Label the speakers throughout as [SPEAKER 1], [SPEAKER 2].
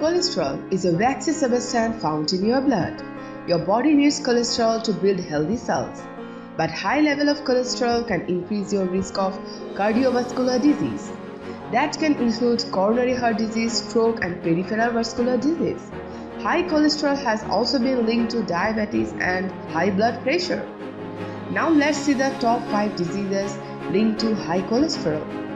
[SPEAKER 1] Cholesterol is a waxy substance found in your blood. Your body needs cholesterol to build healthy cells. But high level of cholesterol can increase your risk of cardiovascular disease. That can include coronary heart disease, stroke, and peripheral vascular disease. High cholesterol has also been linked to diabetes and high blood pressure. Now let's see the top 5 diseases linked to high cholesterol.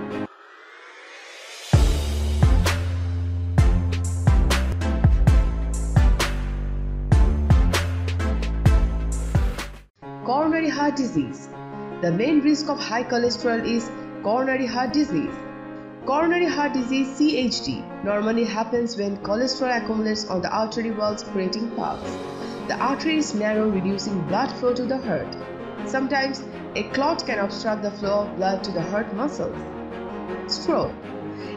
[SPEAKER 1] Coronary heart disease. The main risk of high cholesterol is coronary heart disease. Coronary heart disease CHD normally happens when cholesterol accumulates on the artery walls creating plaques. The artery is narrow reducing blood flow to the heart. Sometimes a clot can obstruct the flow of blood to the heart muscles. Stroke.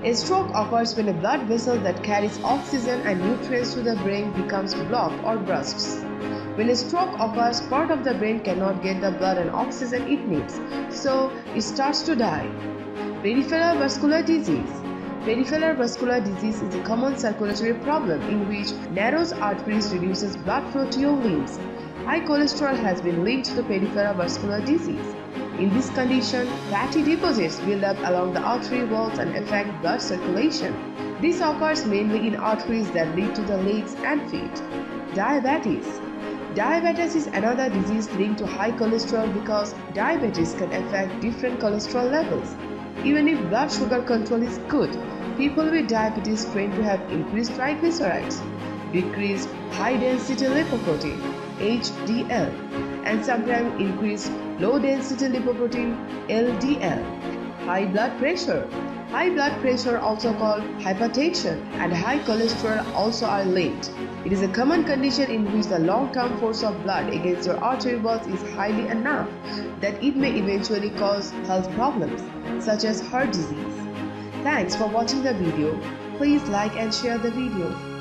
[SPEAKER 1] A stroke occurs when a blood vessel that carries oxygen and nutrients to the brain becomes blocked or bursts. When a stroke occurs, part of the brain cannot get the blood and oxygen it needs, so it starts to die. Peripheral vascular disease. Peripheral vascular disease is a common circulatory problem in which narrows arteries reduces blood flow to your limbs. High cholesterol has been linked to peripheral vascular disease. In this condition, fatty deposits build up along the artery walls and affect blood circulation. This occurs mainly in arteries that lead to the legs and feet. Diabetes. Diabetes is another disease linked to high cholesterol because diabetes can affect different cholesterol levels. Even if blood sugar control is good, people with diabetes tend to have increased triglycerides, decreased high density lipoprotein HDL, and sometimes increased low density lipoprotein LDL, high blood pressure, High blood pressure, also called hypertension, and high cholesterol also are linked. It is a common condition in which the long-term force of blood against your artery walls is highly enough that it may eventually cause health problems, such as heart disease. Thanks for watching the video. Please like and share the video.